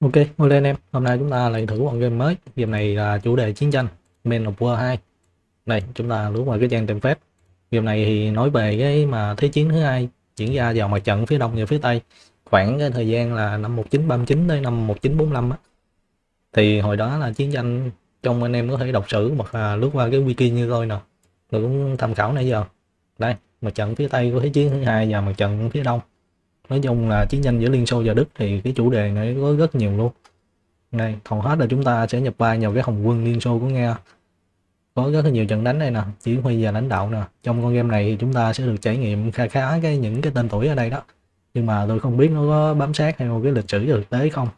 Ok, mời lên em, hôm nay chúng ta lại thử một game mới. Game này là chủ đề chiến tranh Men of War 2 Đây, chúng ta lướt qua cái trang tìm phép. Game này thì nói về cái mà Thế chiến thứ hai diễn ra vào mặt trận phía đông và phía tây. Khoảng cái thời gian là năm 1939 tới năm 1945 á. Thì hồi đó là chiến tranh trong anh em có thể đọc sử hoặc là lướt qua cái wiki như tôi nè. Rồi cũng tham khảo nãy giờ. Đây, mặt trận phía tây của Thế chiến thứ hai và mặt trận phía đông nói chung là chiến tranh giữa Liên Xô và Đức thì cái chủ đề này có rất nhiều luôn. Này, hầu hết là chúng ta sẽ nhập vai vào cái hồng quân Liên Xô của nghe có rất là nhiều trận đánh đây nè, chỉ huy và lãnh đạo nè. Trong con game này thì chúng ta sẽ được trải nghiệm khá khá cái những cái tên tuổi ở đây đó. Nhưng mà tôi không biết nó có bám sát hay một cái lịch sử thực tế không.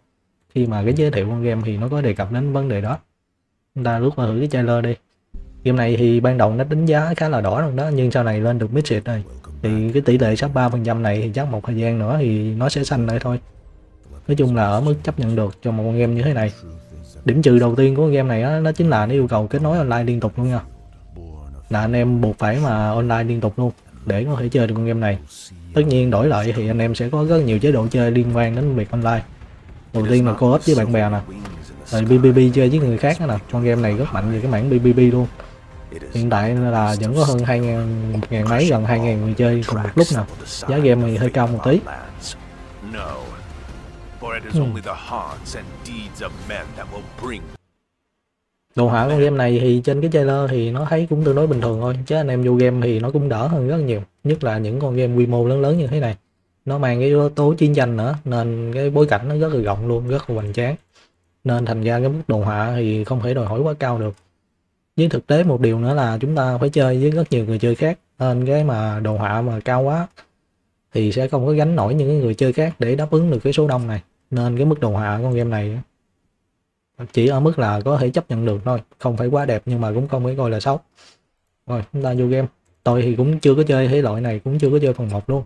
Khi mà cái giới thiệu con game thì nó có đề cập đến vấn đề đó. Chúng ta lướt qua thử cái trailer đi. Game này thì ban đầu nó đánh giá khá là đỏ rồi đó, nhưng sau này lên được mid rồi thì cái tỷ lệ sắp 3% này thì chắc một thời gian nữa thì nó sẽ xanh lại thôi. Nói chung là ở mức chấp nhận được cho một con game như thế này. Điểm trừ đầu tiên của con game này đó, đó chính là nó yêu cầu kết nối online liên tục luôn nha. Là anh em buộc phải mà online liên tục luôn để có thể chơi được con game này. Tất nhiên đổi lại thì anh em sẽ có rất nhiều chế độ chơi liên quan đến việc online. Đầu tiên là co-op với bạn bè nè. Rồi BBB chơi với người khác nè. Con game này rất mạnh về cái mảng BBB luôn hiện tại là vẫn có hơn hai ngàn một ngàn mấy gần hai ngàn người chơi cùng một lúc nào. giá game này hơi cao một tí. hmm. đồ họa con game này thì trên cái trailer thì nó thấy cũng tương đối bình thường thôi chứ anh em vô game thì nó cũng đỡ hơn rất nhiều nhất là những con game quy mô lớn lớn như thế này. Nó mang cái yếu tố chiến tranh nữa nên cái bối cảnh nó rất là rộng luôn rất là hoành tráng. Nên thành ra cái mức đồ họa thì không thể đòi hỏi quá cao được với thực tế một điều nữa là chúng ta phải chơi với rất nhiều người chơi khác. Nên cái mà đồ họa mà cao quá thì sẽ không có gánh nổi những người chơi khác để đáp ứng được cái số đông này. Nên cái mức đồ họa con game này chỉ ở mức là có thể chấp nhận được thôi, không phải quá đẹp nhưng mà cũng không phải coi là xấu. Rồi, chúng ta vô game. Tôi thì cũng chưa có chơi thế loại này, cũng chưa có chơi phần một luôn.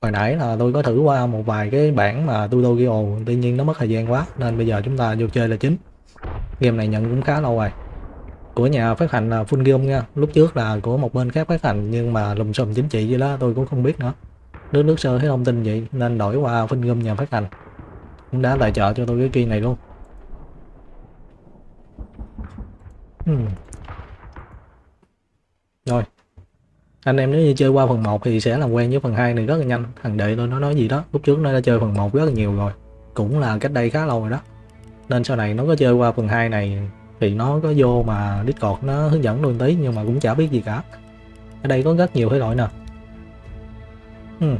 Hồi nãy là tôi có thử qua một vài cái bản mà tutorial, tuy nhiên nó mất thời gian quá, nên bây giờ chúng ta vô chơi là chính. Game này nhận cũng khá lâu rồi của nhà phát hành là full game nha? Lúc trước là của một bên khác phát hành, nhưng mà lùm xùm chính trị gì đó, tôi cũng không biết nữa. Nước nước sơ thấy thông tin vậy, nên đổi qua full game nhà phát hành. Cũng đã tài trợ cho tôi cái kia này luôn. Hmm. rồi. Anh em nếu như chơi qua phần 1 thì sẽ làm quen với phần 2 này rất là nhanh. Thằng đệ tôi nó nói gì đó, lúc trước nó đã chơi phần 1 rất là nhiều rồi. Cũng là cách đây khá lâu rồi đó. Nên sau này nó có chơi qua phần 2 này thì nó có vô mà Discord nó hướng dẫn luôn tí nhưng mà cũng chả biết gì cả. Ở đây có rất nhiều thể loại nè. Hmm.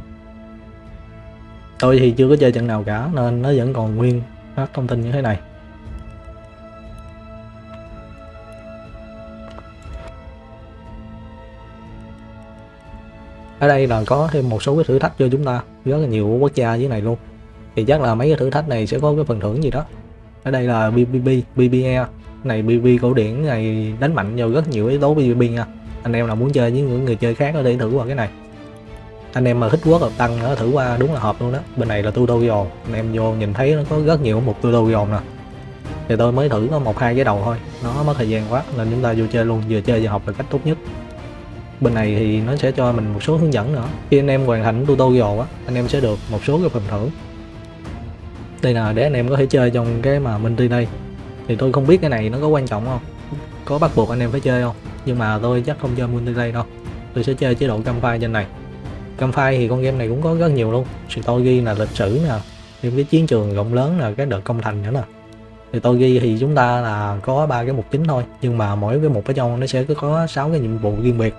tôi thì chưa có chơi trận nào cả nên nó vẫn còn nguyên các thông tin như thế này. Ở đây là có thêm một số cái thử thách cho chúng ta rất là nhiều quốc gia dưới này luôn. Thì chắc là mấy cái thử thách này sẽ có cái phần thưởng gì đó. Ở đây là BBB, BBE này BB cổ điển này đánh mạnh vào rất nhiều yếu tố BB nha. Anh em nào muốn chơi với những người chơi khác có thể thử qua cái này. Anh em mà thích quốc hợp tăng nó thử qua đúng là hợp luôn đó. Bên này là tutorial, anh em vô nhìn thấy nó có rất nhiều một tutorial nè. Thì tôi mới thử có một hai cái đầu thôi, nó mất thời gian quá nên chúng ta vô chơi luôn, vừa chơi vừa học là cách tốt nhất. Bên này thì nó sẽ cho mình một số hướng dẫn nữa. Khi anh em hoàn thành tutorial á, anh em sẽ được một số cái phần thưởng. Đây là để anh em có thể chơi trong cái mà multi đây thì tôi không biết cái này nó có quan trọng không? Có bắt buộc anh em phải chơi không? Nhưng mà tôi chắc không chơi multiplayer đâu. Tôi sẽ chơi chế độ campfire trên này. Campfire thì con game này cũng có rất nhiều luôn. Story là lịch sử nè, thêm cái chiến trường rộng lớn là cái đợt công thành nữa nè. Thì tôi ghi thì chúng ta là có ba cái mục chính thôi. Nhưng mà mỗi cái mục ở trong nó sẽ có 6 cái nhiệm vụ riêng biệt.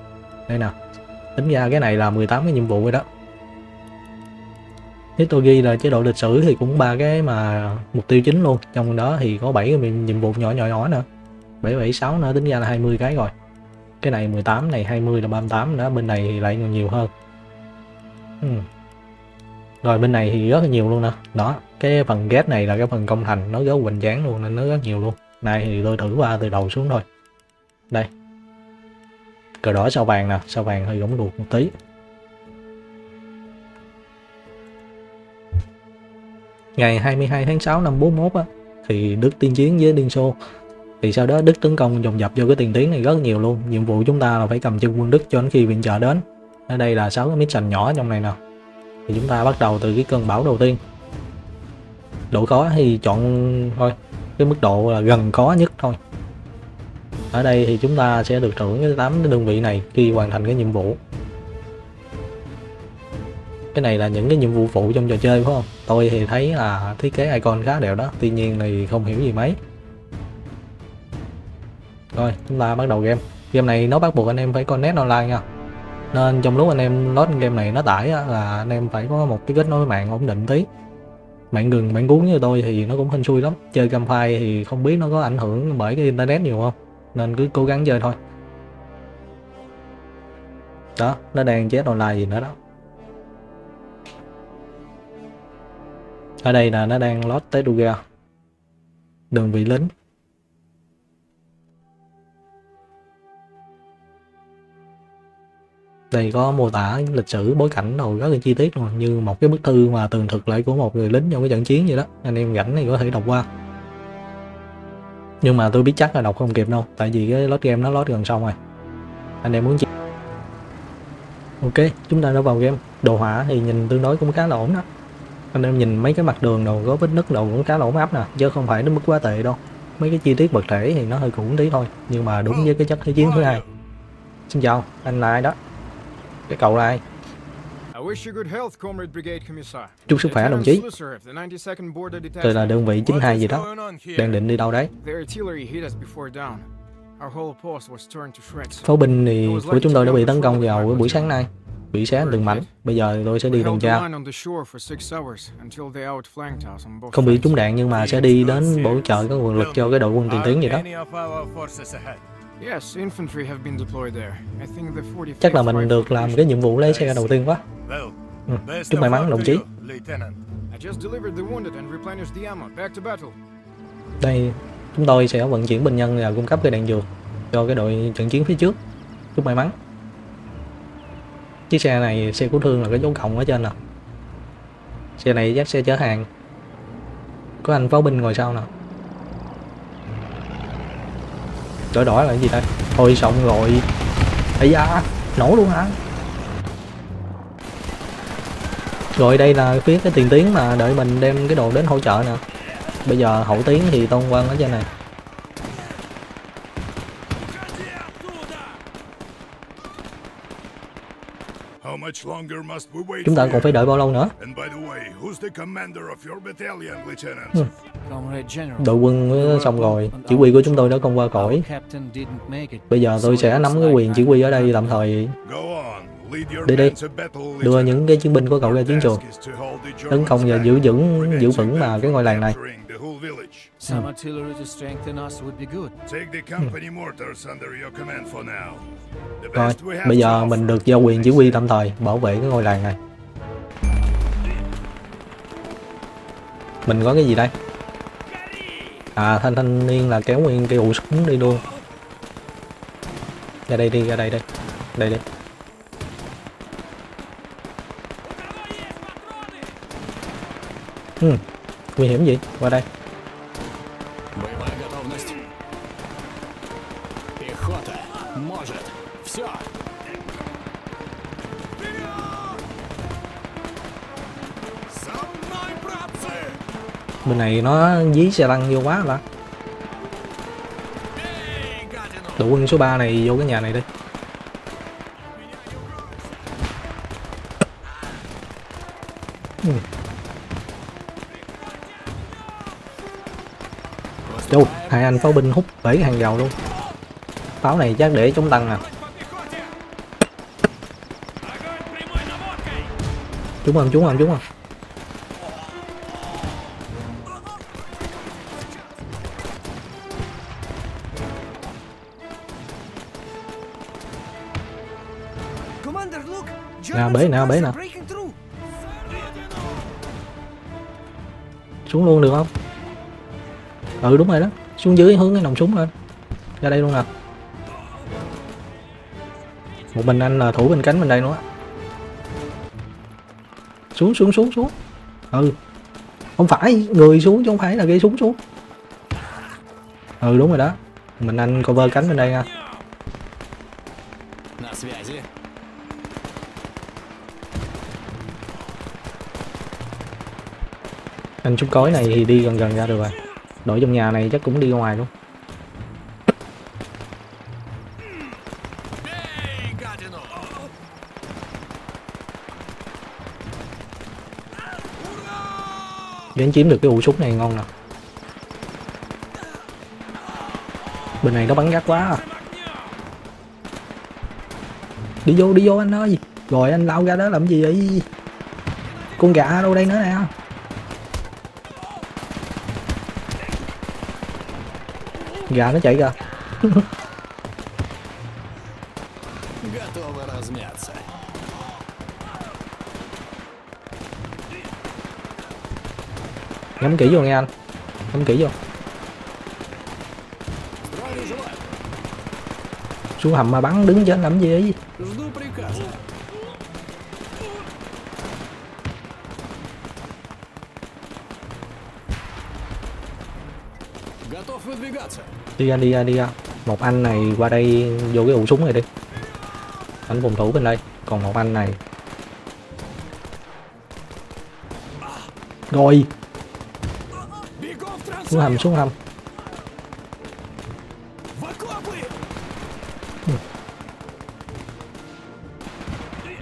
Đây nè, tính ra cái này là 18 cái nhiệm vụ rồi đó nếu tôi ghi là chế độ lịch sử thì cũng ba cái mà mục tiêu chính luôn. Trong đó thì có 7 cái nhiệm vụ nhỏ nhỏ nhỏ nữa 776 nữa, tính ra là 20 cái rồi. Cái này 18 này 20 là 38 nữa, bên này thì lại nhiều hơn. Ừ. rồi bên này thì rất là nhiều luôn nè. Đó, cái phần ghét này là cái phần công thành nó rất hoành tráng luôn nên nó rất nhiều luôn. Này thì tôi thử qua từ đầu xuống thôi. Đây. Cờ đỏ sao vàng nè, sao vàng hơi giống đuột một tí. Ngày 22 tháng 6 năm 41 á, thì Đức tiên chiến với Liên Xô. Thì sau đó Đức tấn công dồn dập vô cái tiền tuyến này rất nhiều luôn. Nhiệm vụ chúng ta là phải cầm chân quân Đức cho đến khi viện trợ đến. Ở đây là 6 cái mission nhỏ trong này nè. Thì chúng ta bắt đầu từ cái cơn bão đầu tiên. Độ khó thì chọn thôi cái mức độ là gần khó nhất thôi. Ở đây thì chúng ta sẽ được thưởng cái 8 đơn vị này khi hoàn thành cái nhiệm vụ cái này là những cái nhiệm vụ phụ trong trò chơi phải không? Tôi thì thấy là thiết kế icon khá đều đó tuy nhiên thì không hiểu gì mấy. Rồi chúng ta bắt đầu game. Game này nó bắt buộc anh em phải connect online nha. Nên trong lúc anh em load game này nó tải á, là anh em phải có một cái kết nối mạng ổn định tí. Mạng gừng mạng cuốn như tôi thì nó cũng hên xui lắm. Chơi campfire thì không biết nó có ảnh hưởng bởi cái internet nhiều không. Nên cứ cố gắng chơi thôi. Đó nó đang chết online gì nữa đó. Ở đây là nó đang load Duga đường vị lính. Đây có mô tả lịch sử bối cảnh đồ rất là chi tiết luôn, như một cái bức thư mà tường thực lại của một người lính trong cái trận chiến vậy đó. Anh em rảnh thì có thể đọc qua. Nhưng mà tôi biết chắc là đọc không kịp đâu, tại vì cái load game nó load gần xong rồi. Anh em muốn chi ok, chúng ta đã vào game. Đồ họa thì nhìn tương đối cũng khá là ổn đó anh em nhìn mấy cái mặt đường đồ có vết nứt đồ cũng là ổn áp nè chứ không phải đến mức quá tệ đâu. Mấy cái chi tiết vật thể thì nó hơi cũ tí thôi nhưng mà đúng với cái chất thế chiến thứ hai. Xin chào anh là ai đó? Cái cậu là ai? Chúc sức khỏe đồng chí. tôi là đơn vị 92 gì đó. đang định đi đâu đấy? Pháo binh thì của chúng tôi đã bị tấn công vào buổi sáng nay bị xé từng mảnh. Bây giờ tôi sẽ đi tuần tra. không bị trúng đạn nhưng mà sẽ đi đến bổ trợ các nguồn lực cho cái đội quân tiền tiến gì đó. Chắc là mình được làm cái nhiệm vụ lấy xe đầu tiên quá. Ừ. chúc may mắn đồng chí. đây chúng tôi sẽ vận chuyển bệnh nhân và cung cấp cái đạn dược cho cái đội trận chiến phía trước. Chúc may mắn chiếc xe này, xe cứu thương là cái dấu cộng ở trên nè. Xe này chắc xe chở hàng. Có anh pháo binh ngồi sau nè. Đổi đổi là cái gì đây thôi xong rồi. Ấy da, nổ luôn hả? Rồi đây là phía cái tiền tiến mà đợi mình đem cái đồ đến hỗ trợ nè. Bây giờ hậu tiến thì tôn quân ở trên này. Chúng ta còn phải đợi bao lâu nữa? Ừ. Đội quân xong rồi, chỉ huy của chúng tôi đã không qua cõi. Bây giờ tôi sẽ nắm cái quyền chỉ huy ở đây tạm thời. Đi đi, đưa những cái chiến binh của cậu ra chiến trường, tấn công và giữ vững giữ vững mà cái ngôi làng này. Some artillery to strengthen us would be good. Take the company mortars under your command for now. Rồi, bây giờ mình được giao quyền chỉ huy tạm thời bảo vệ cái ngôi làng này. Mình có cái gì đây? À, thanh thanh niên là kéo nguyên cái ụ súng đi luôn. Ra đây đi, ra đây đi. Đây đi. Ừ, nguy hiểm gì? Qua đây. bên này nó dí xe tăng vô quá là đội quân số 3 này vô cái nhà này đi hai anh pháo binh hút bể hàng dầu luôn. Pháo này chắc để chống tăng nè Trúng không, trúng không, trúng không? Nào bế nào bế nào. xuống luôn được không? Ừ đúng rồi đó xuống dưới hướng cái nòng súng lên. Ra đây luôn nè. Một mình anh là thủ bên cánh bên đây nữa. Xuống xuống xuống xuống. Ừ. Không phải, người xuống chứ không phải là gây súng xuống. Ừ đúng rồi đó. Mình anh cover cánh bên đây nha. Anh trúc cối này thì đi gần gần ra được rồi đội trong nhà này chắc cũng đi ngoài luôn. Đến chiếm được cái ụ súng này ngon nè. Bên này nó bắn gắt quá à. Đi vô đi vô anh ơi. Rồi anh lao ra đó làm gì vậy? Con gà đâu đây nữa nè. gà nó chạy kìa Готовы размяться. ngắm kỹ vô nghe anh ngắm kỹ vô Здравия желаю. xuống hầm mà bắn đứng trên làm gì vậy đi ra đi ra đi ra một anh này qua đây vô cái ụ súng này đi. Đánh vùng thủ bên đây. Còn một anh này. Rồi. Xuống hầm xuống hầm.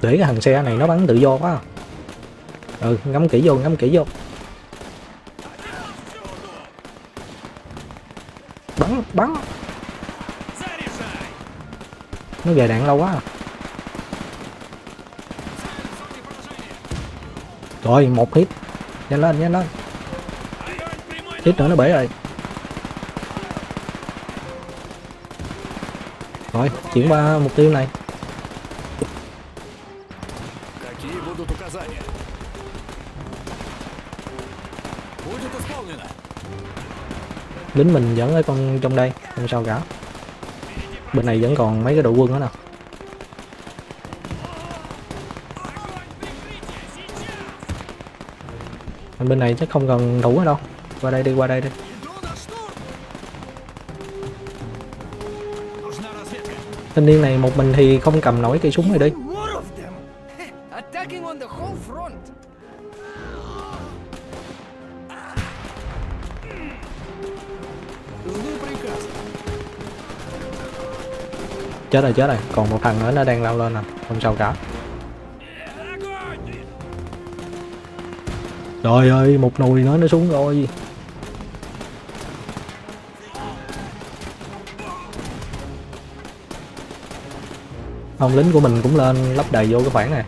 Để cái thằng xe này nó bắn tự do quá. Ừ ngắm kỹ vô, ngắm kỹ vô. nó về đạn lâu quá à. rồi một hit. Nhanh lên nhanh lên. Hit nữa, nó bể rồi. Rồi, chuyển qua mục tiêu này. Lính mình vẫn ở con, trong đây, không sao cả bên này vẫn còn mấy cái đội quân đó nè. Bên này chắc không cần đủ ở đâu. Qua đây đi, qua đây đi. Thanh niên này một mình thì không cầm nổi cây súng rồi đi. Chết rồi chết rồi. Còn một thằng nữa nó đang lao lên nè, không sao cả. Trời ơi, một nùi nữa nó xuống rồi. Ông lính của mình cũng lên lắp đầy vô cái khoảng này.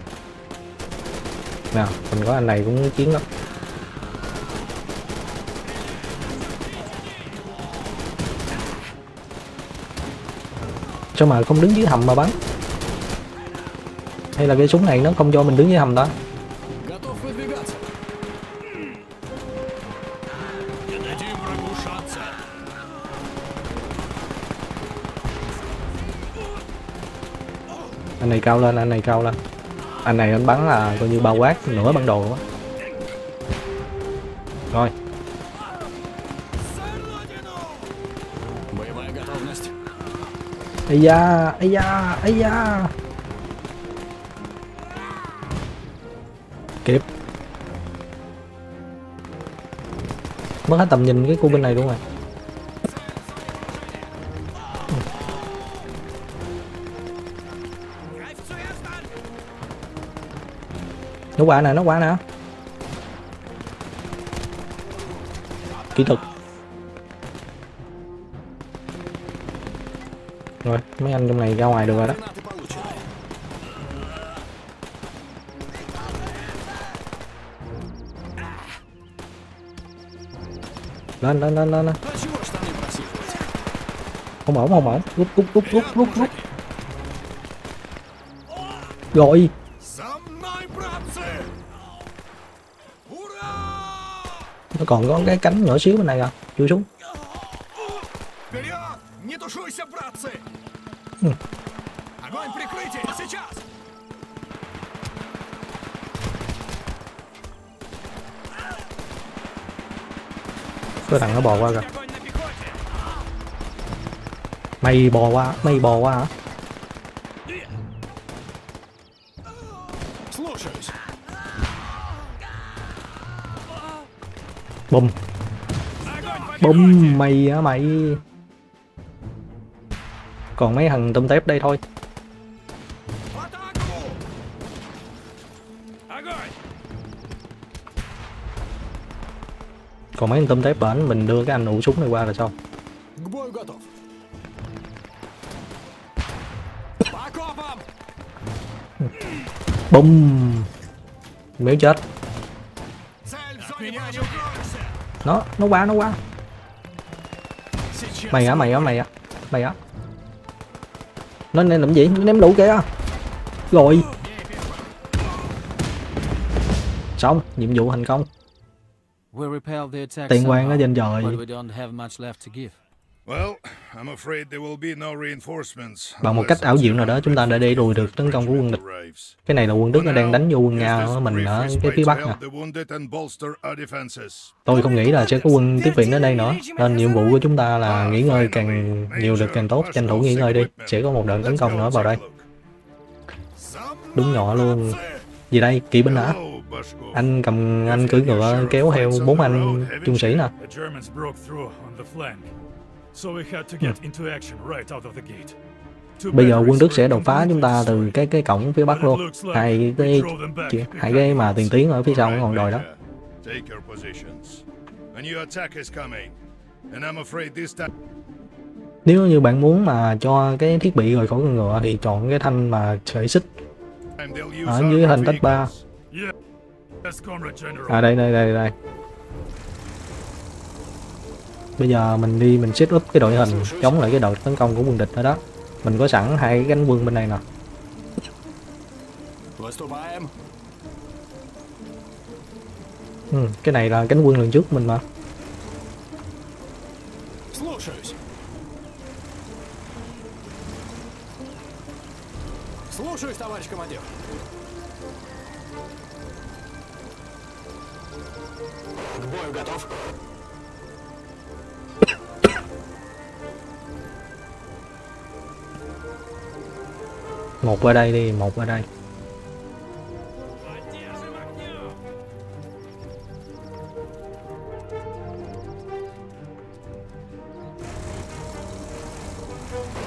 Nè mình có anh này cũng chiến lắm. sao mà không đứng dưới hầm mà bắn? Hay là cái súng này nó không cho mình đứng dưới hầm ta? Anh này cao lên, anh này cao lên. Anh này anh bắn là coi như bao quát, nửa bản đồ quá. Ấy da ấy da ấy da. Kịp. Mất hết tầm nhìn cái khu bên này luôn rồi. Nó quả nè, nó quả nè. Kỹ thuật. rồi mấy anh trong này ra ngoài được rồi đó. Lên lên lên lên lên. Không ổn không ổn. Rút rút rút rút rút rút. Rồi. Nó còn có cái cánh nhỏ xíu bên này à chui xuống. có thằng nó bò qua kìa. Mày bò qua, mày bò qua hả? Bùm mày hả mày? Còn mấy thằng tôm tép đây thôi. còn mấy anh tôm tép bển, mình đưa cái anh ủ súng này qua là xong. Bum. Miếu chết. Nó nó qua nó qua. Mày á mày á mày á mày á nó nên làm gì? Nó ném đủ kìa. Rồi. Xong, nhiệm vụ thành công tiền quang ở somehow, trên trời but we don't have much left to give. Well, I'm afraid there will be no reinforcements. bằng một cách ảo diệu nào đó chúng ta đã đẩy lùi được tấn công của quân địch. cái này là quân đức nó đang đánh vô quân nga á, mình ở cái phía bắc nè. tôi không nghĩ là sẽ có quân tiếp viện đến đây nữa nên nhiệm vụ của chúng ta là nghỉ ngơi càng nhiều được càng tốt tranh thủ nghỉ ngơi đi. sẽ có một đợt tấn công nữa vào đây. đúng nhỏ luôn. gì đây? Kỵ binh hả anh cầm anh cưỡi ngựa kéo theo bốn anh trung sĩ nè. Two bây giờ quân đức sẽ đột phá chúng ta từ cái cái cổng phía bắc luôn. hai cái hai cái mà tiền tiến ở phía sau cái ngọn đồi đó. Nếu như bạn muốn mà cho cái thiết bị rời khỏi con ngựa thì chọn cái thanh mà sợi xích. Ở dưới hình tách ba à đây đây đây đây bây giờ mình đi mình set up cái đội hình chống lại cái đội tấn công của quân địch ở đó mình có sẵn hai cái cánh quân bên này nè Выступаем. ừ, cái này là cánh quân lần trước mình mà Слушаюсь. Слушаюсь, товарищ командир. К бою готов. một qua đây đi một qua đây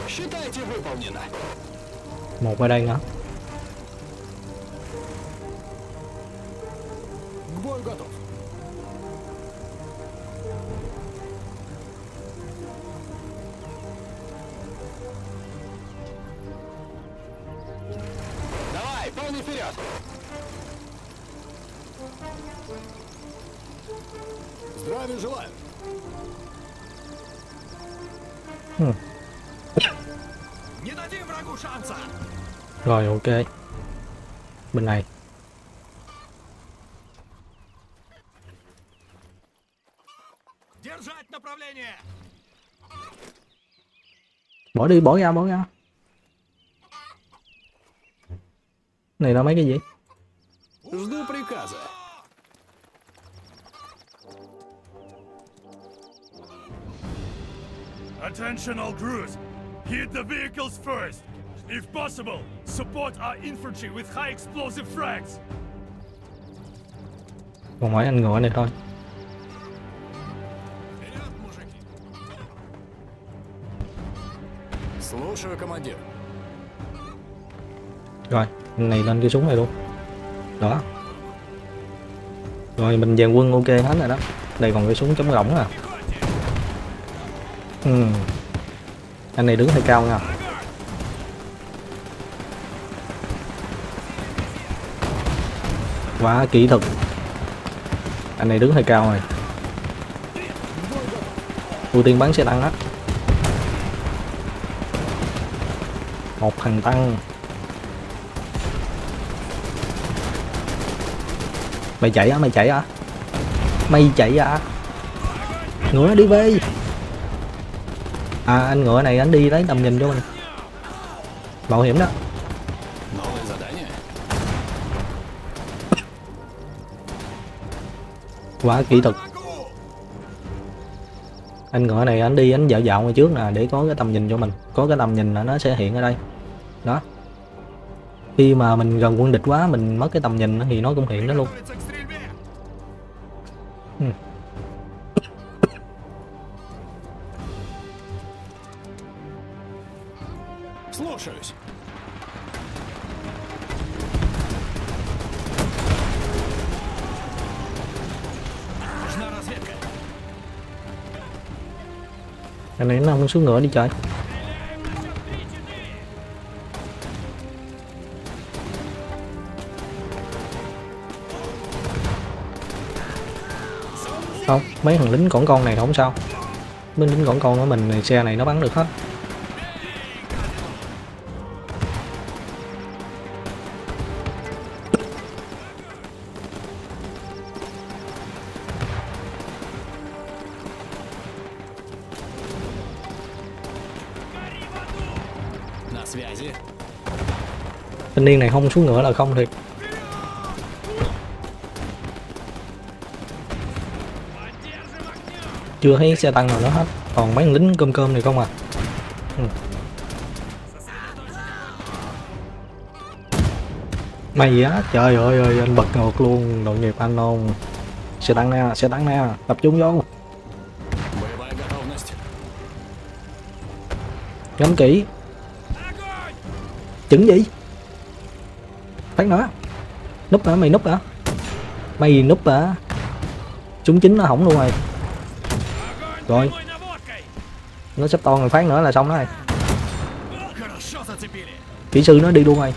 Считайте выполнено. một qua đây nữa ok. Bên này. Bỏ đi bỏ ra bỏ ra. Này là mấy cái gì? Attention all crews! Hit the vehicles first! If possible, support our infantry with high explosive frags. còn mỗi anh ngựa này thôi Вперед, мужики! Слушаю, командир. rồi anh này lên cái súng này luôn đó rồi mình dàn quân ok hết rồi đó đây còn cái súng chống rỗng à ừ. anh này đứng hơi cao nha Quá kỹ thuật. Anh này đứng hơi cao rồi. Ưu tiên bắn xe tăng á. Một thằng tăng. Mày chạy á, mày chạy á. Mày chạy á. Ngựa đi về à anh ngựa này, anh đi lấy tầm nhìn cho mình. Mạo hiểm đó. quá kỹ thuật. Anh ngựa này anh đi, anh dạo dạo ngay trước là để có cái tầm nhìn cho mình. Có cái tầm nhìn là nó sẽ hiện ở đây. Đó. Khi mà mình gần quân địch quá, mình mất cái tầm nhìn thì nó cũng hiện đó luôn. Hmm. Xuống ngựa đi trời. Không, mấy thằng lính cỏn con này không sao. Mấy lính cỏn con của mình xe này nó bắn được hết. không xuống ngựa là không thiệt. Chưa thấy xe tăng nào nữa hết. Còn mấy lính cơm cơm này không à? Ừ. may á, trời ơi ơi, anh bật ngược luôn đội nghiệp anh không? Xe tăng nè, xe tăng nè, tập trung vô. Ngắm kỹ. Chuẩn gì? phát nó. Núp hả? Mày núp hả? Mày núp hả? Súng chính nó hỏng luôn rồi. Rồi. Nó sắp to người phát nữa là xong đó rồi. Kỹ sư nó đi luôn rồi.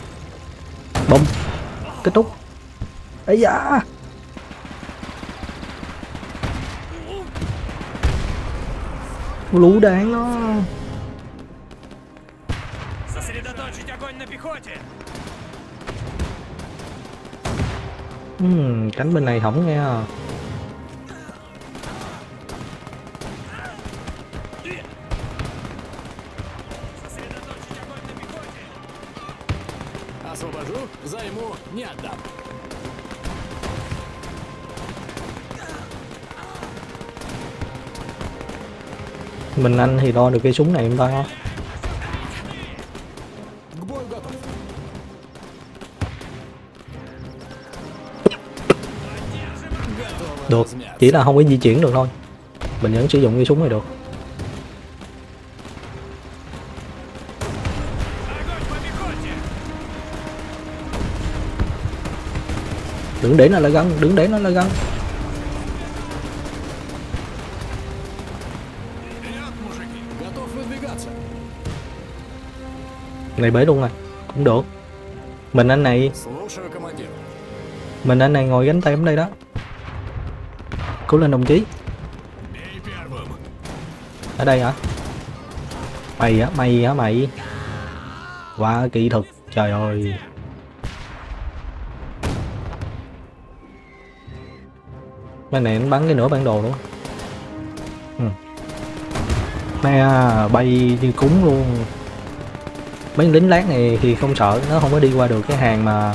Bùm kết thúc. Ấy da. Lũ đáng nó Сосредоточить огонь на пехоте! Ừm, cánh bên này hỏng nghe à. Сосредоточить огонь на пехоте! Освобожу, займу, не отдам. mình anh thì đo được cây súng này không ta Được, chỉ là không có di chuyển được thôi. Mình vẫn sử dụng cái súng này được. Đứng để nó lại gần, đứng để nó lại gần Này bể luôn rồi, cũng được. Mình anh này Mình anh này ngồi gánh tay ở đây đó. Cứu lên đồng chí. Ở đây hả? Mày hả? Mày hả mày? Quá kỹ thuật Trời ơi. Bên này nó bắn cái nửa bản đồ luôn, ừ. Nè bay như cúng luôn. Mấy lính lát này thì không sợ Nó không có đi qua được cái hàng mà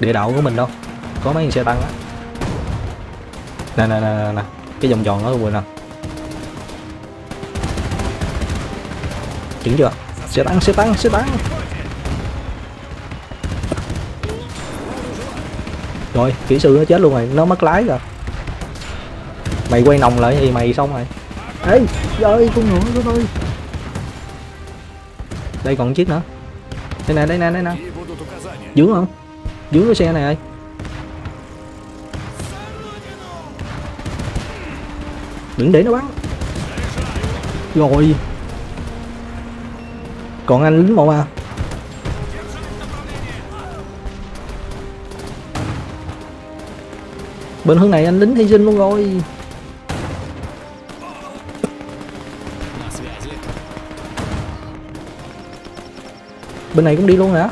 Địa đạo của mình đâu. Có mấy xe tăng á nè nè nè nè cái vòng tròn đó quên nè à. chứng chưa? Sẽ tăng sẽ tăng sẽ tăng rồi kỹ sư nó chết luôn rồi. Nó mất lái rồi. Mày quay nòng lại thì mày xong rồi. Ê ơi con ngựa của tôi. Đây còn chiếc nữa. Đây nè đây nè đây nè. Dướng không? Dướng cái xe này ơi. đừng để nó bắn. Rồi. Còn anh lính một à bên hướng này anh lính hy sinh luôn rồi. Bên này cũng đi luôn hả?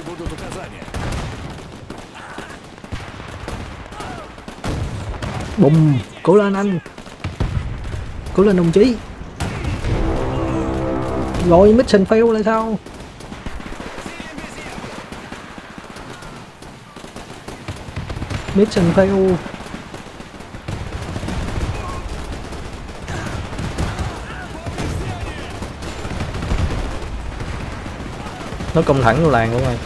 Какие будут указания? Bùm Cố lên anh Cố lên đồng chí Rồi mission fail là sao Mission fail nó công thẳng vô làng luôn rồi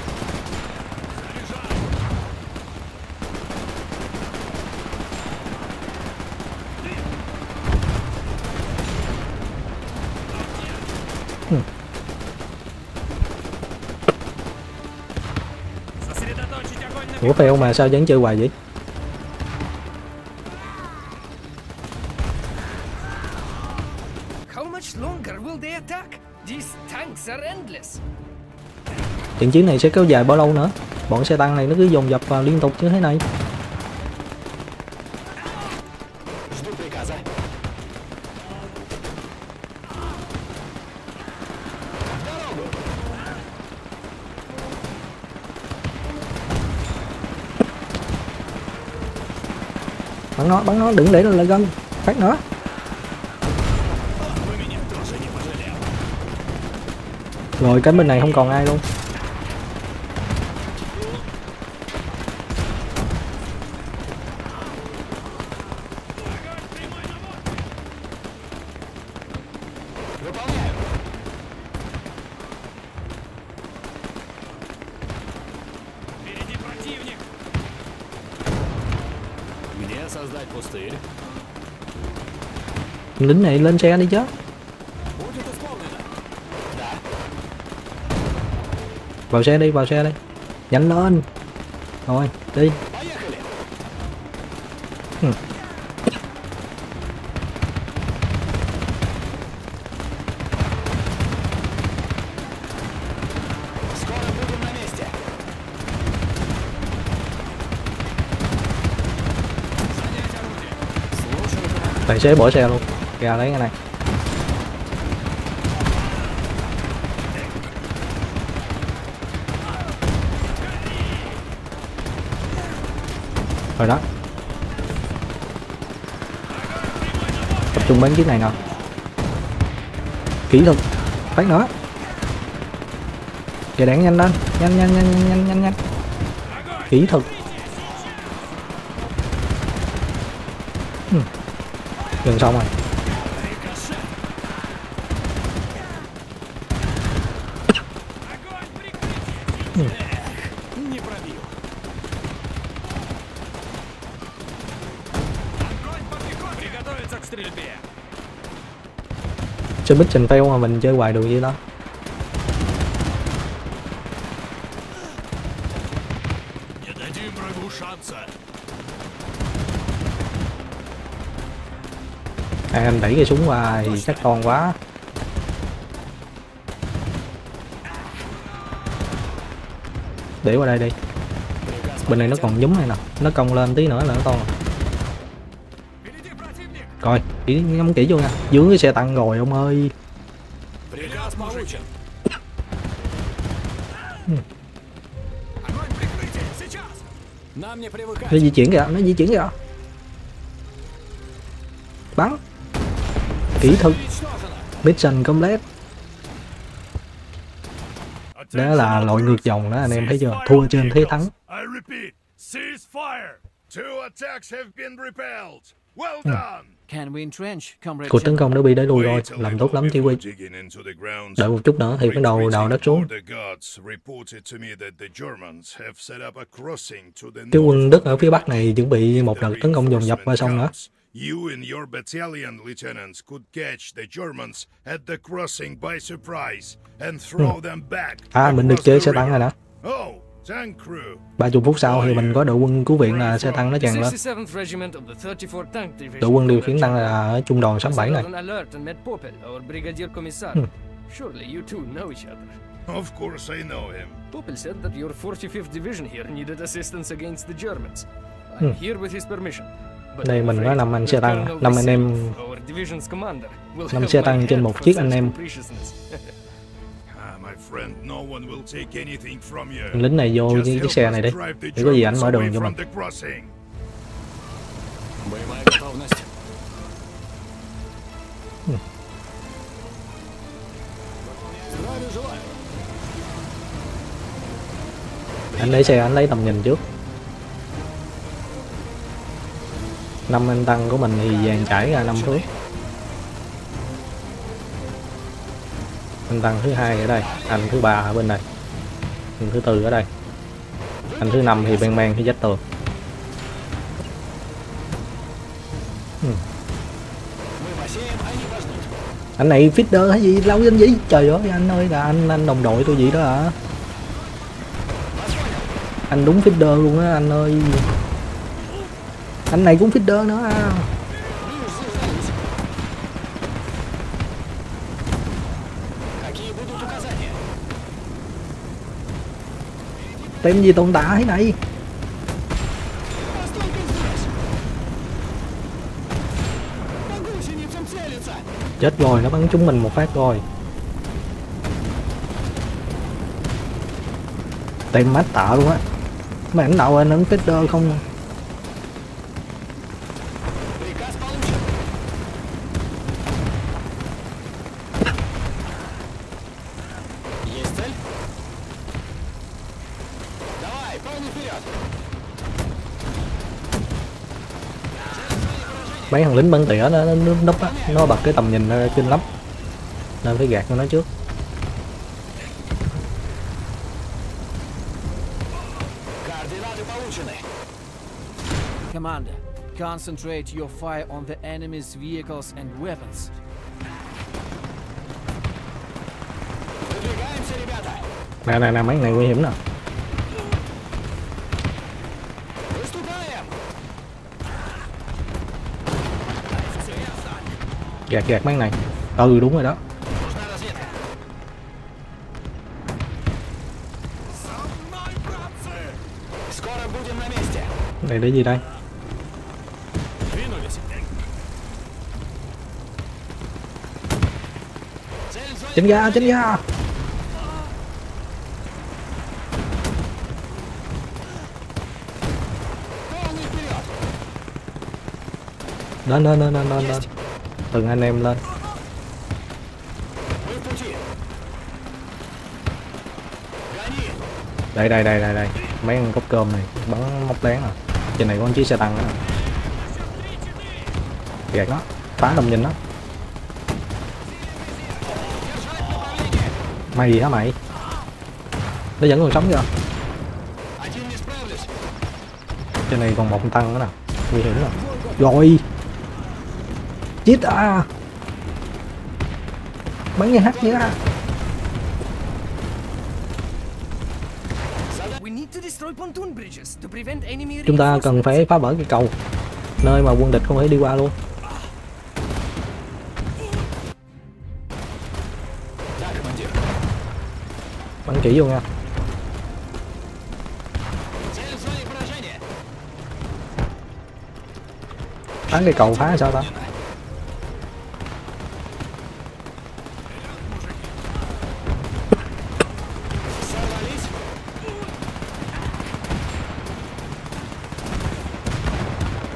Ủa fail mà sao vẫn chơi hoài vậy? trận chiến này sẽ kéo dài bao lâu nữa? Bọn xe tăng này nó cứ dồn dập vào liên tục như thế này. Bắn nó bắn nó, đừng để nó lại gần phát nó. Rồi cái bên này không còn ai luôn. lính này lên xe đi chứ. Vào xe đi vào xe đi. Nhanh lên. Thôi đi. Tài xế bỏ xe luôn. Ra lấy cái này. Rồi đó. Tập trung bắn chiếc này nào. Kỹ thuật. Bắn nữa. Về đạn nhanh lên. Nhanh nhanh nhanh nhanh nhanh nhanh. Kỹ thuật. Dừng xong rồi. Chơi bích trình fail mà mình chơi hoài được vậy đó. em đẩy cái súng qua thì chắc con quá. Để qua đây đi. Bên này nó còn nhúm hay nào nó cong lên tí nữa là nó to. Rồi chỉ ngắm kỹ vô nha. Dưới cái xe tăng rồi ông ơi. Nó di chuyển kìa nó di chuyển kìa. kỹ thuật. Mission complete Đó là lội ngược dòng đó anh em thấy chưa? Thua trên thế thắng. Ừ. Cuộc tấn công đã bị đẩy lùi rồi Làm tốt lắm chỉ huy. Đợi một chút nữa thì bắt đầu đào đất xuống. Cái quân Đức ở phía Bắc này chuẩn bị một đợt tấn công dồn dập qua sông nữa. You and your battalion lieutenants could catch the Germans at the crossing by surprise and throw them back. à mình được chơi the xe tăng rồi nè Oh, tank crew. 30 phút sau thì mình có đội quân cứu viện là xe tăng nó tràn lên 67th Regiment of the 34th Tank Division. đội quân điều khiển tăng là ở trung đoàn 67 này Was on alert and met Popel, our brigadier commissar. Hmm. Surely you two know each other. Of course I know him. Popel said that your 45th Division here needed assistance against the Germans. I'm Hmm. here with his permission đây, mình có năm anh xe tăng. Năm anh em năm xe tăng trên một chiếc anh em. Lính này vô với chiếc xe này đi. Để có gì anh mở đường cho mình. Anh lấy xe, anh lấy tầm nhìn trước. năm anh tăng của mình thì vàng chảy ra năm phước anh tăng thứ hai ở đây, anh thứ ba ở bên này anh thứ tư ở đây, anh thứ năm thì bên mang cái vách tường. Ừ. Anh này feeder hay gì, lâu anh vậy trời ơi, anh ơi, là anh anh đồng đội tôi vậy đó hả? À? anh đúng feeder luôn á, anh ơi. Thằng này cũng feeder nữa à. Tìm gì tồn tại thế này? Chết rồi, nó bắn chúng mình một phát rồi. Tìm mát tạ luôn á. Mấy ảnh đầu anh ấn feeder không? mấy thằng lính bắn tỉa nó nó núp á nó bật cái tầm nhìn nó kinh lắm nên phải gạt cho nó trước Commander, concentrate your fire on the enemy's vehicles and weapons. Nè nè nè mấy này nguy hiểm nè. gạt gạt mấy này. Ừ đúng rồi đó. Này, để gì đây? Chính ra chính ra Lên lên lên lên lên lên từng anh em lên. Đây đây đây đây đây. Mấy con cốc cơm này, bắn móc lén à. Trên này có chiếc xe tăng nữa. Gạt nó, phá tầm nhìn nó. Mày gì hả mày? Nó vẫn còn sống chưa? trên này còn một tăng nữa nè. Nguy hiểm rồi rồi chết à bắn như hắt nữa chúng ta cần phải phá vỡ cái cầu nơi mà quân địch không thể đi qua luôn. Bắn kỹ vô nha. Bắn cái cầu phá sao ta?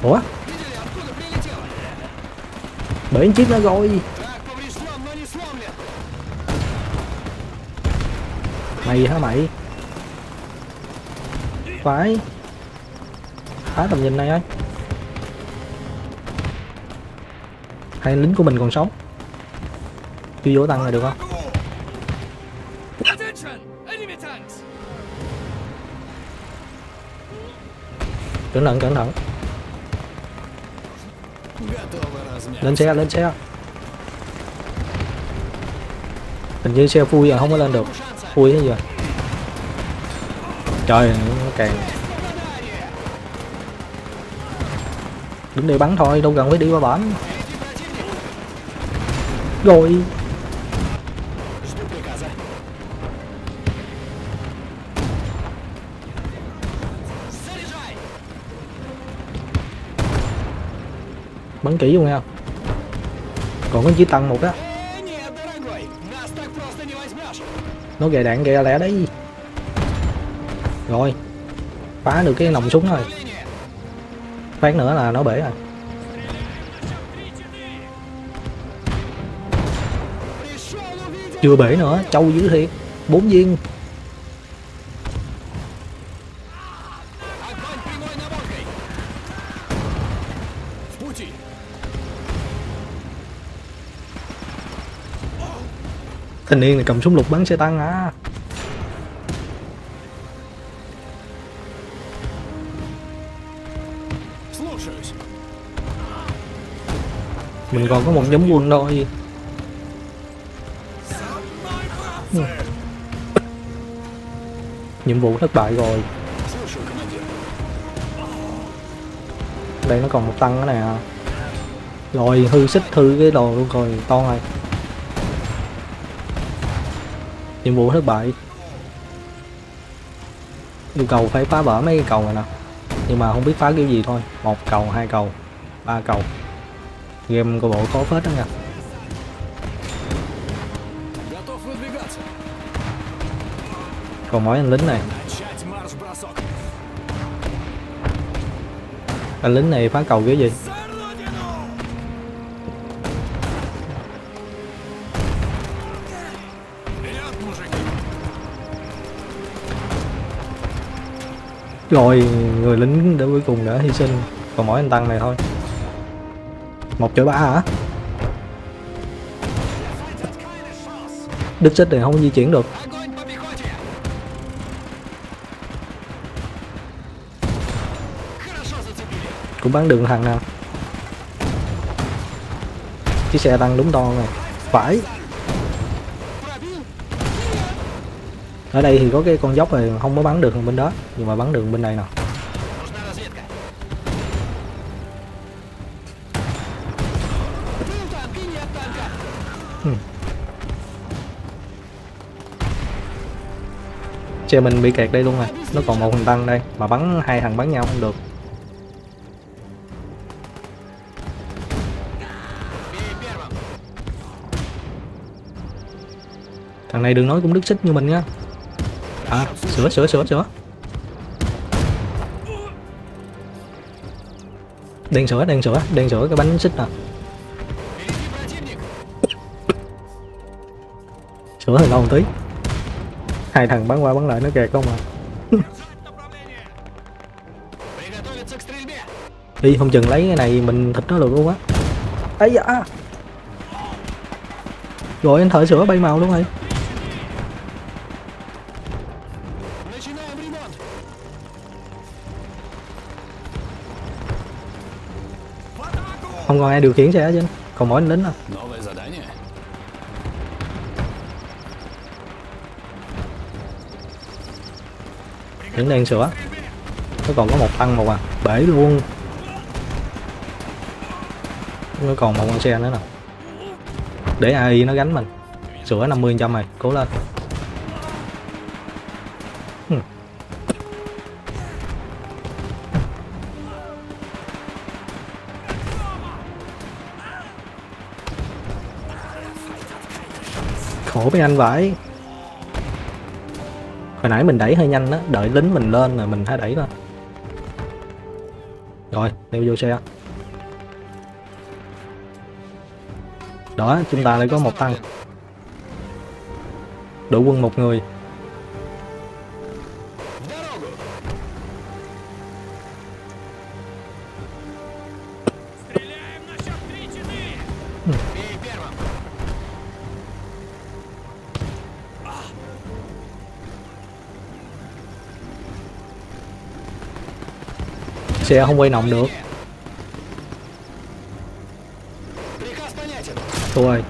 ủa? Bởi chiếc nó rồi mày hả mày? Phải. Phá tầm nhìn này ấy hai lính của mình còn sống. Chưa vỗ tăng là được không? Cẩn thận cẩn thận. lên xe lên xe. Hình như xe phui giờ không có lên được. Phui thế giờ à? trời, nó càng đứng đây bắn thôi, đâu cần phải đi qua bển. Rồi. Bắn kỹ luôn nha còn có chỉ tăng một á, nó gậy đạn kìa lẻ đấy. Rồi phá được cái nòng súng rồi. Phát nữa là nó bể rồi. Chưa bể nữa trâu dữ thiệt. Bốn viên. thanh niên này cầm súng lục bắn xe tăng à. Mình còn có một nhóm quân thôi. Ừ. Nhiệm vụ thất bại rồi. Đây nó còn một tăng nữa nè. Rồi, hư xích hư cái đồ luôn rồi, to rồi nhiệm vụ thất bại. Yêu cầu phải phá vỡ mấy cái cầu này nè. Nhưng mà không biết phá kiểu gì thôi. Một cầu, hai cầu, ba cầu. Game của bộ khó phết đó nha. Còn mỗi anh lính này. Anh lính này phá cầu kiểu gì? rồi, người lính để cuối cùng đã hy sinh. Còn mỗi anh tăng này thôi. Một chở ba hả? Đứt xích này không di chuyển được. Cũng bán đường hàng nào? Chiếc xe tăng đúng đòn này. Phải. ở đây thì có cái con dốc này không có bắn được bên đó, nhưng mà bắn được bên đây nè. Ừ. Chơi mình bị kẹt đây luôn rồi Nó còn một thằng tăng đây, Mà bắn hai thằng bắn nhau không được. Thằng này đừng nói cũng đứt xích như mình nhá à, sửa sửa sửa sửa. Đang sửa đang sửa đang sửa cái bánh xích nè sửa hơi lâu một tí. Hai thằng bắn qua bắn lại nó kẹt không à. Đi không chừng lấy cái này mình thịt nó được luôn quá ấy da. Rồi anh thợ sửa bay màu luôn rồi. không còn ai điều khiển xe hết chứ. Còn mỗi anh lính thôi vẫn đang sửa nó còn có một tăng một à bể luôn. Nó còn một con xe nữa nè. Để ai nó gánh mình. Sửa 50 trăm rồi cố lên. Khổ mấy anh vậy. Hồi nãy mình đẩy hơi nhanh đó đợi lính mình lên rồi mình hãy đẩy thôi. Rồi, leo vô xe. Đó, chúng ta lại có một tăng đội quân một người. xe không quay nòng được. Thôi.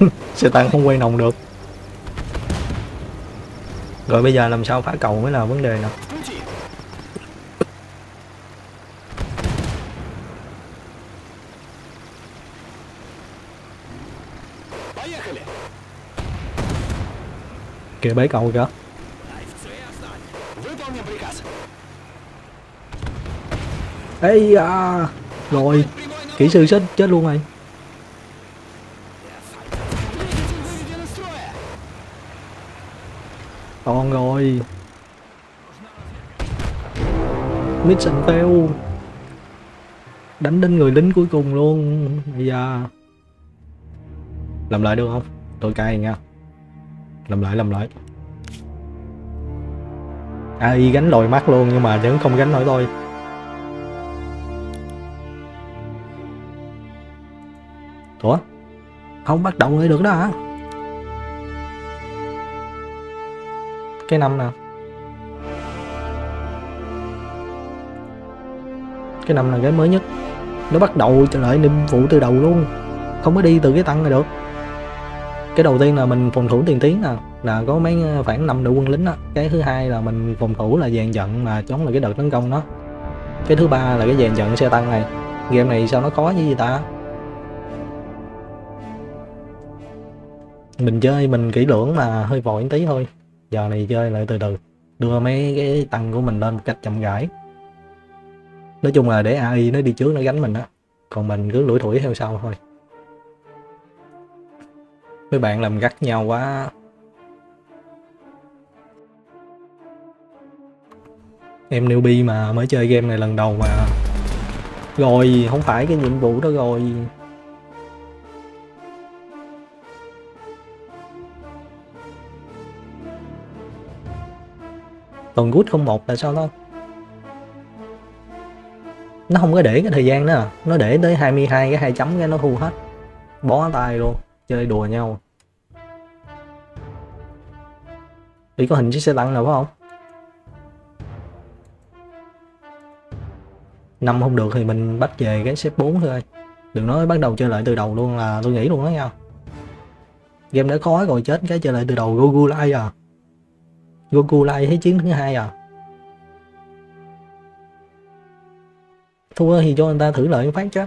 Xe tăng không quay nòng được rồi bây giờ làm sao phá cầu mới là vấn đề nè kìa bế cầu kìa. Ấy à rồi. Kỹ sư chết chết luôn rồi rồi. Mission fail. Đánh đến người lính cuối cùng luôn. Bây giờ. Làm lại được không? Tôi cay nha. Làm lại làm lại. À, AI gánh lòi mắt luôn, nhưng mà vẫn không gánh nổi tôi. Ủa? Không bắt đầu lại được đó hả? Cái năm nào? Cái năm là cái mới nhất? Nó bắt đầu trở lại nhiệm vụ từ đầu luôn. Không có đi từ cái tăng này được. Cái đầu tiên là mình phòng thủ tiền tiến nè. Là có mấy khoảng năm đội quân lính á. Cái thứ hai là mình phòng thủ là dàn trận mà chống lại cái đợt tấn công đó. Cái thứ ba là cái dàn trận xe tăng này. Game này sao nó khó như vậy ta? Mình chơi mình kỹ lưỡng mà hơi vội tí thôi giờ này chơi lại từ từ, đưa mấy cái tăng của mình lên một cách chậm rãi. Nói chung là để AI nó đi trước, nó gánh mình á. Còn mình cứ lủi thủi theo sau thôi. Mấy bạn làm gắt nhau quá. Em newbie mà mới chơi game này lần đầu mà. Rồi, không phải cái nhiệm vụ đó rồi. Còn good không một là sao đó? Nó không có để cái thời gian nữa à. nó để tới 22 cái hai chấm cái nó thu hết. Bó tay luôn, chơi đùa nhau. Đi có hình chiếc xe tăng nào phải không? Năm không được thì mình bắt về cái xếp 4 thôi. Đừng nói bắt đầu chơi lại từ đầu luôn là tôi nghĩ luôn đó nha. Game đã khó rồi, chết cái chơi lại từ đầu Google ai à. Goku lại thế chiến thứ hai à? Thua thì cho người ta thử lợi phát chứ.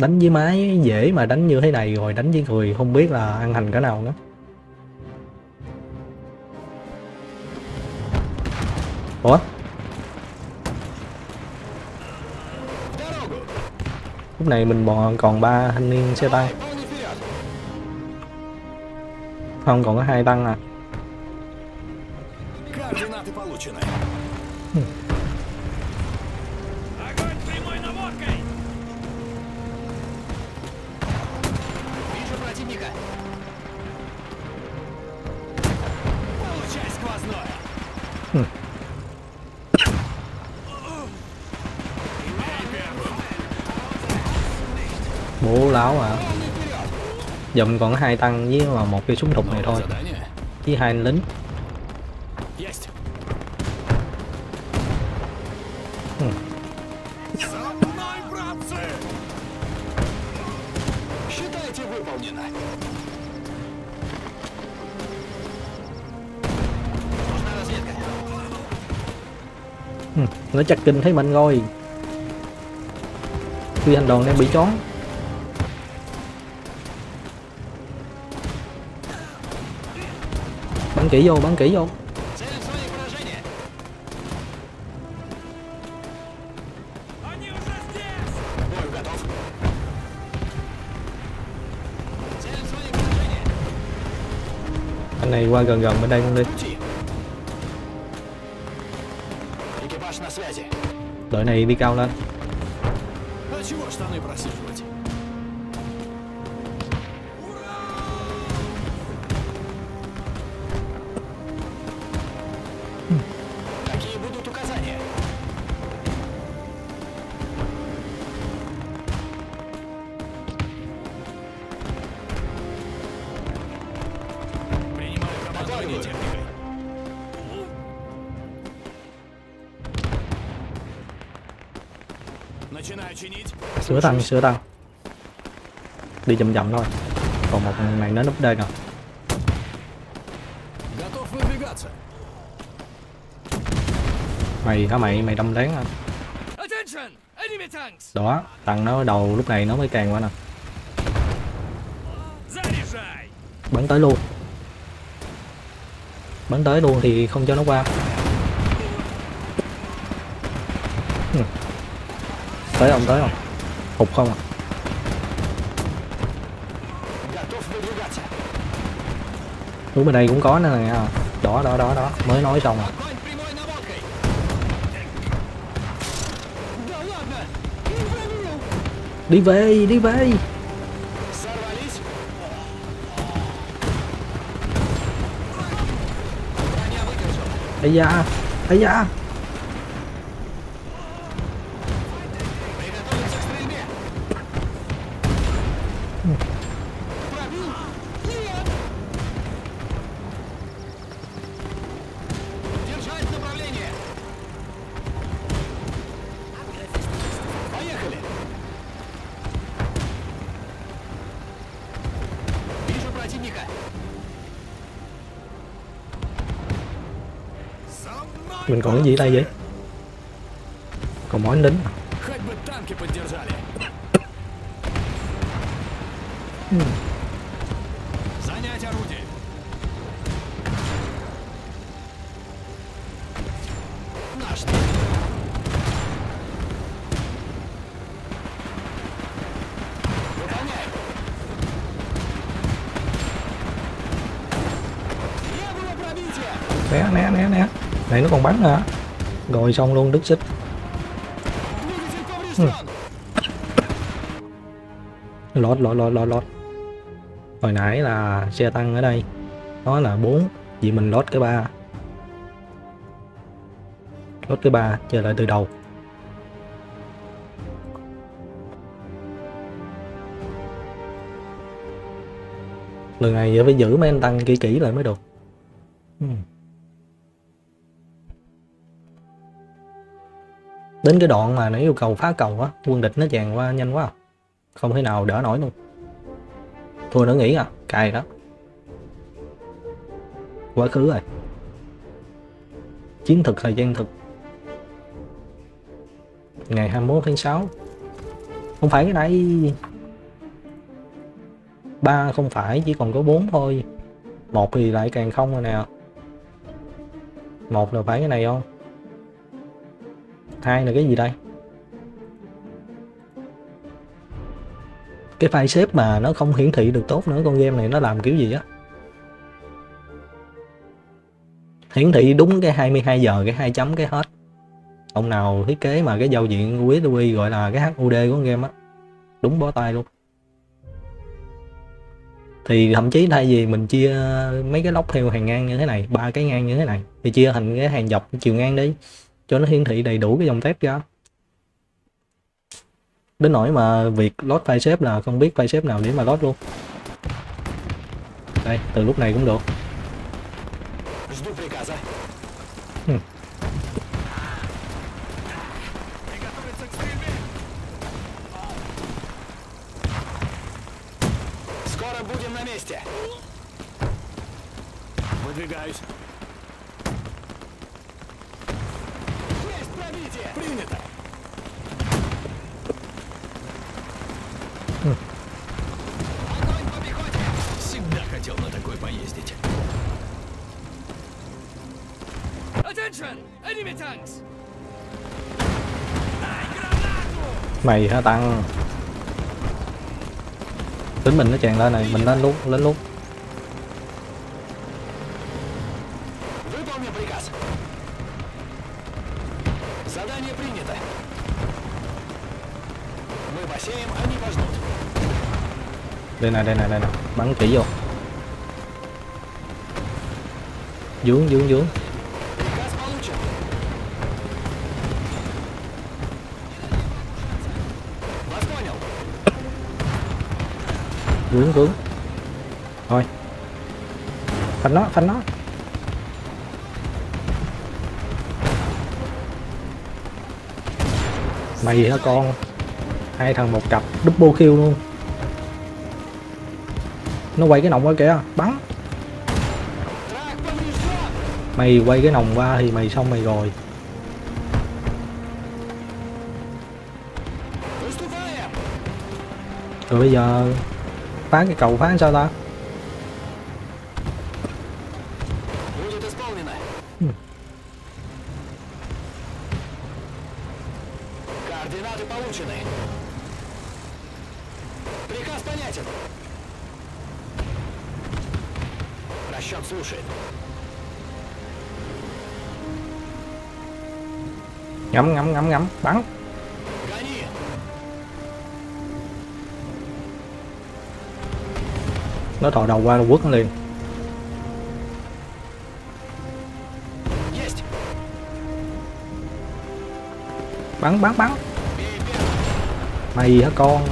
Đánh với máy dễ mà đánh như thế này rồi đánh với người không biết là ăn hành cái nào nữa. Ủa? lúc này mình bọn còn ba thanh niên xe tay không, còn có hai tăng à mình còn hai tăng với là một cái súng đục này thôi. Với hai lính. Ừ. ừ nó chặt kinh thấy mình rồi tuy hành đoàn đang bị chón kỹ vô, bắn kỹ vô. Anh này qua gần gần bên đây không đi. Đội này đi cao lên. tao sửa tao đi chậm chậm thôi. Còn một màn đến núp đây rồi mày hả mày? Mày đâm đáng anh đó, thằng nó đầu lúc này nó mới càng quá nè. Bắn tới luôn. Bắn tới luôn thì không cho nó qua. Tới không? Tới không? phục không ạ? Đúng bên đây cũng có nữa nè. Đó đó đó đó, mới nói xong à. Đi về, đi về. Ây da, ây da. Mình còn cái gì đây vậy? Còn món lính à? rồi xong luôn, đứt xích. Ừ. Lót lót lót lót lót. Hồi nãy là xe tăng ở đây. Nó là 4 vì mình lót cái ba. Lót cái ba chơi lại từ đầu. Lần này giờ phải giữ mấy anh tăng kỹ kỹ lại mới được. Hmm. Đến cái đoạn mà nó yêu cầu phá cầu á, quân địch nó tràn qua nhanh quá à. không thể nào đỡ nổi luôn. Thua nữa nghĩ à cài đó. Quá khứ rồi. Chiến thực thời gian thực. Ngày 21 tháng 6 không phải cái này. Ba không phải, chỉ còn có bốn thôi. Một thì lại càng không rồi nè. Một là phải cái này không? Hai là cái gì đây? Cái file xếp mà nó không hiển thị được tốt nữa, con game này nó làm kiểu gì á? Hiển thị đúng cái 22 giờ, cái hai chấm, cái hết. Ông nào thiết kế mà cái giao diện USB gọi là cái HUD của con game á, đúng bó tay luôn. Thì thậm chí thay vì mình chia mấy cái lốc theo hàng ngang như thế này, ba cái ngang như thế này, thì chia thành cái hàng dọc chiều ngang đi cho nó hiển thị đầy đủ cái dòng test ra. Đến nỗi mà việc load file xếp là không biết file xếp nào để mà load luôn. Đây, từ lúc này cũng được. mày hả tăng? Tính mình nó tràn lên này mình lên lúc lên lúc đây này đây này đây này bắn kỹ vô. Dướng dướng dướng. vướng vướng thôi. Phanh nó phanh nó. Mày hả con? Hai thằng một cặp, double kill luôn. Nó quay cái nòng qua kìa, bắn. Mày quay cái nòng qua thì mày xong mày rồi. Rồi bây giờ phá cái cầu phá sao ta? nó thò đầu qua nó quất nó liền. Bắn bắn bắn. Mày gì hả con?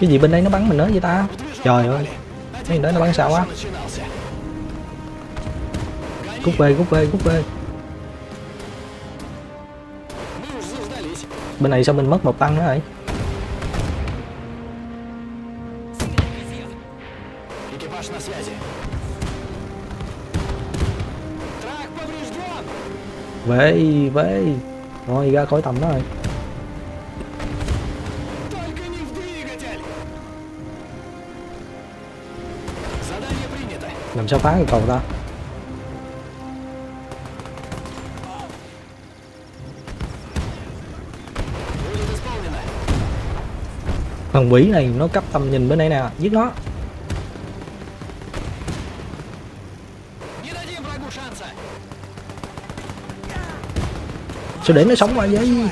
Cái gì bên đây nó bắn mình nữa vậy ta? Trời ơi cái gì đó nó bắn sao quá. Cút về, cút về, cút về. Bên này sao mình mất một tăng nữa hả? Về, về. Rồi ra khỏi tầm đó rồi. Làm sao phá được cầu ta? thằng quỷ này nó cấp tầm nhìn bên đây nè, giết nó. Sao để nó sống qua vậy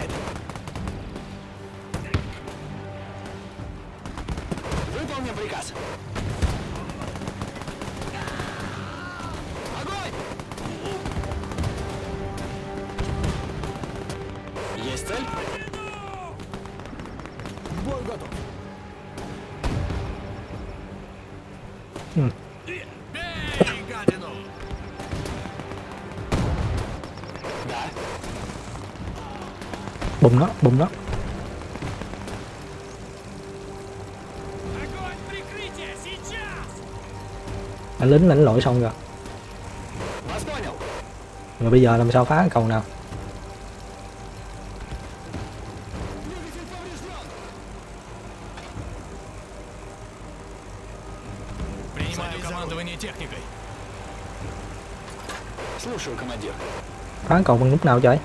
bùng nó bùng nó anh lính lãnh lỗi xong rồi. Rồi bây giờ làm sao phá cầu nào? Phá cầu bằng lúc nào vậy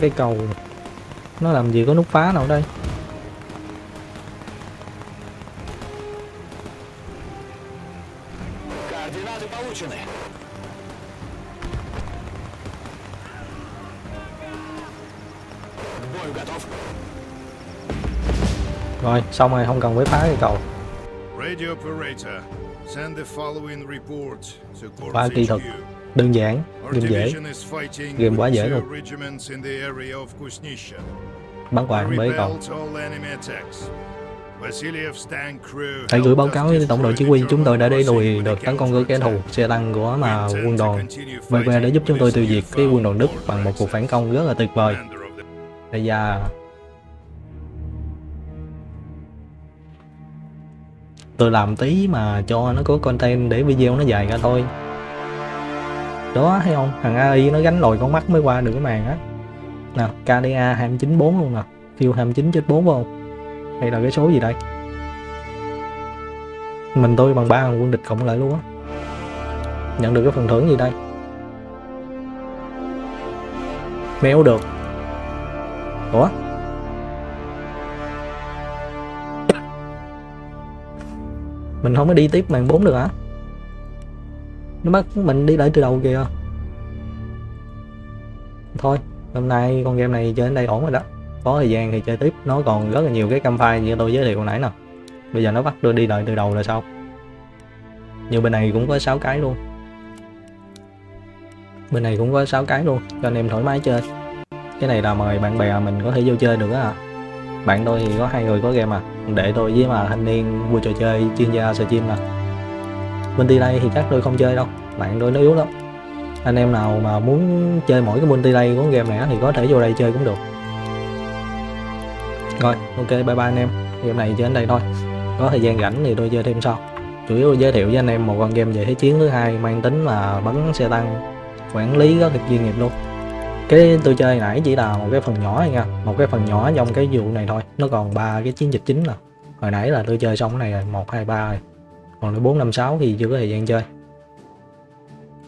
cây cầu. Nó làm gì có nút phá nào đây? Rồi, xong rồi, không cần quấy phá cây cầu. Radio operator, send the following report to Ba đơn giản game dễ. Game quá dễ luôn. Kusnisha. bắn bế. Vasiliev's tank crew hãy gửi báo cáo với tổng đội chỉ huy. Chúng tôi đã German lùi được tấn công của kẻ thù. xe tăng của mà intend quân đoàn VV đã giúp chúng tôi tiêu diệt cái quân đoàn Đức bằng một cuộc phản công rất là tuyệt vời. bây giờ tôi làm tí mà cho nó có content để video nó dài ra thôi đó, thấy không? Thằng AI nó gánh lồi con mắt mới qua được cái màn á. Nè KDA 294 luôn nè. Kêu 29 chết 4 phải không hay là cái số gì đây? Mình tôi bằng ba quân địch cộng lại luôn á. Nhận được cái phần thưởng gì đây? Méo được. Ủa? Mình không có đi tiếp màn 4 được hả? Nó bắt mình đi lại từ đầu kìa. Thôi, hôm nay con game này chơi đến đây ổn rồi đó. Có thời gian thì chơi tiếp. Nó còn rất là nhiều cái cam file như tôi giới thiệu hồi nãy nè. Bây giờ nó bắt tôi đi lại từ đầu là sao? Như bên này cũng có 6 cái luôn. Bên này cũng có 6 cái luôn, cho anh em thoải mái chơi. Cái này là mời bạn bè mình có thể vô chơi được á bạn tôi thì có hai người có game à. Để tôi với mà thanh niên vui trò chơi chuyên gia stream nè multi đây thì chắc tôi không chơi đâu, bạn tôi nó yếu lắm. Anh em nào mà muốn chơi mỗi cái multi đây của game này thì có thể vô đây chơi cũng được. Rồi, ok, bye bye anh em. Game này chơi đến đây thôi. Có thời gian rảnh thì tôi chơi thêm sau. Chủ yếu giới thiệu với anh em một con game về thế chiến thứ hai mang tính là bắn xe tăng, quản lý rất là chuyên nghiệp luôn. Cái tôi chơi nãy chỉ là một cái phần nhỏ nha, một cái phần nhỏ trong cái vụ này thôi. Nó còn ba cái chiến dịch chính nè. Hồi nãy là tôi chơi xong cái này rồi, một, hai, ba rồi còn lại bốn năm sáu thì chưa có thời gian chơi.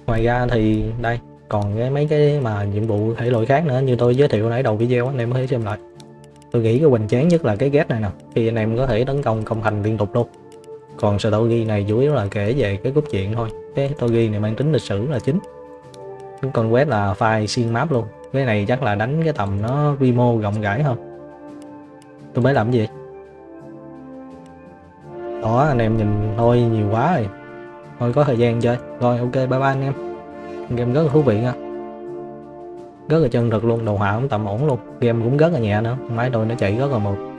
Ngoài ra thì đây, còn cái mấy cái mà nhiệm vụ thể loại khác nữa như tôi giới thiệu nãy đầu video anh em có thể xem lại. Tôi nghĩ cái hoành tráng nhất là cái ghét này nè, khi anh em có thể tấn công công thành liên tục luôn. Còn story này chủ yếu là kể về cái cốt truyện thôi. Cái tôi ghi này mang tính lịch sử là chính. Còn con quét là file xuyên map luôn. Cái này chắc là đánh cái tầm nó quy mô rộng rãi hơn. Tôi mới làm cái gì? Đó, anh em nhìn thôi, nhiều quá rồi. Thôi, có thời gian chơi. Rồi, ok, bye bye anh em. Game rất là thú vị nha. Rất là chân thật luôn, đồ họa cũng tầm ổn luôn. Game cũng rất là nhẹ nữa, máy tôi nó chạy rất là mượt.